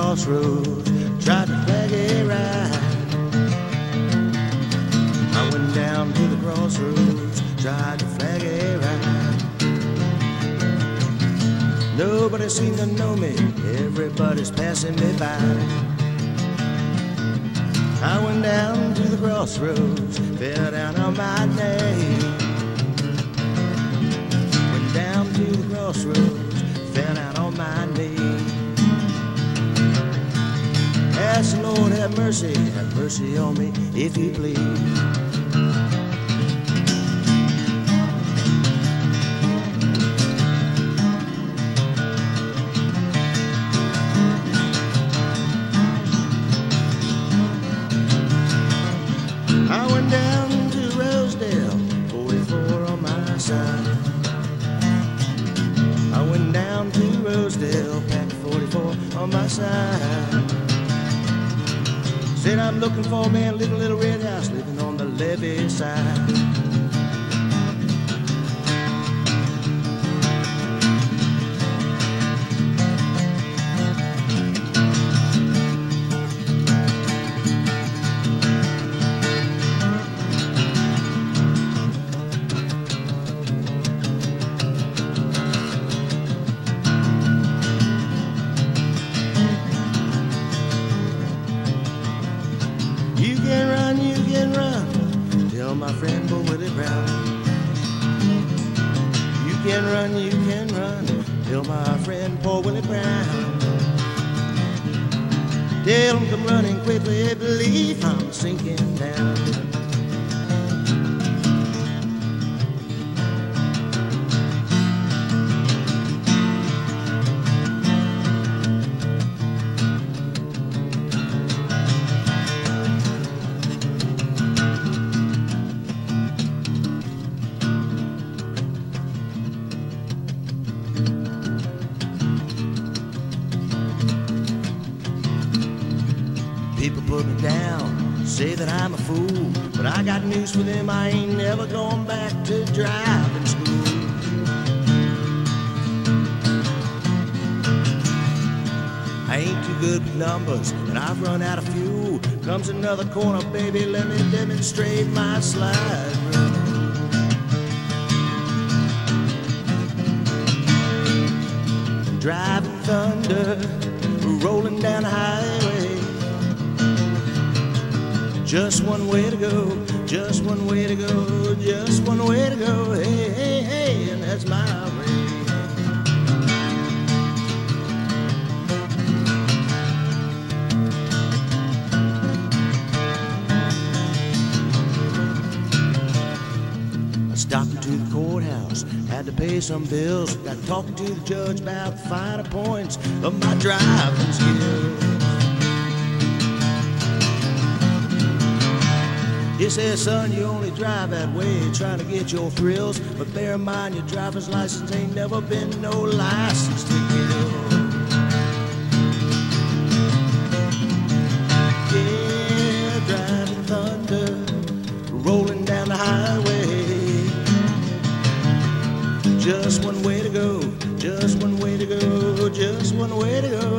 crossroads, tried to flag a ride. I went down to the crossroads, tried to flag a ride. Nobody seemed to know me, everybody's passing me by. I went down to the crossroads, fell down on my knees. The Lord, have mercy, have mercy on me, if you please. Said I'm looking for a little, little red house living on the levee side. Can run, you can run. Tell my friend Bo Willie Brown. You can run, you can run. Tell my friend Paul Willie Brown. Tell him come running quickly, believe I'm sinking down. Put me down, say that I'm a fool. But I got news for them, I ain't never going back to driving school. I ain't too good with numbers, but I've run out of fuel. Comes another corner, baby, let me demonstrate my slide rule. Driving thunder, rolling down the highway. Just one way to go, just one way to go, just one way to go. Hey, hey, hey, and that's my way. I stopped into the courthouse, had to pay some bills. Got talking to the judge about the finer points of my driving skills. He says, son, you only drive that way, trying to get your thrills. But bear in mind, your driver's license ain't never been no license to kill. Yeah, driving thunder, rolling down the highway. Just one way to go, just one way to go, just one way to go.